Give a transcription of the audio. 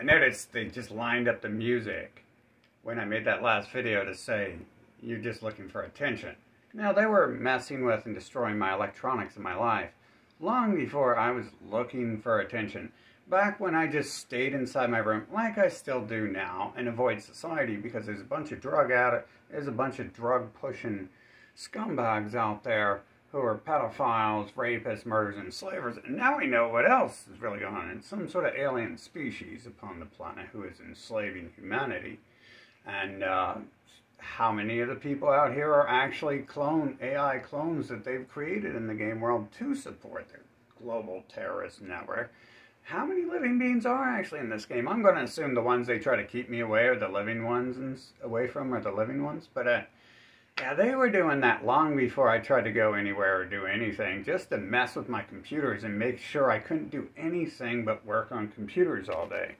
I noticed they just lined up the music when I made that last video to say, you're just looking for attention. Now, they were messing with and destroying my electronics in my life long before I was looking for attention. Back when I just stayed inside my room, like I still do now, and avoid society because there's a bunch of drug addicts, there's a bunch of drug pushing scumbags out there who are pedophiles, rapists, murderers, and slavers. And now we know what else is really going on. It's some sort of alien species upon the planet who is enslaving humanity. And uh, how many of the people out here are actually clone AI clones that they've created in the game world to support their global terrorist network? How many living beings are actually in this game? I'm going to assume the ones they try to keep me away are the living ones and away from are the living ones. But uh, yeah, they were doing that long before I tried to go anywhere or do anything, just to mess with my computers and make sure I couldn't do anything but work on computers all day.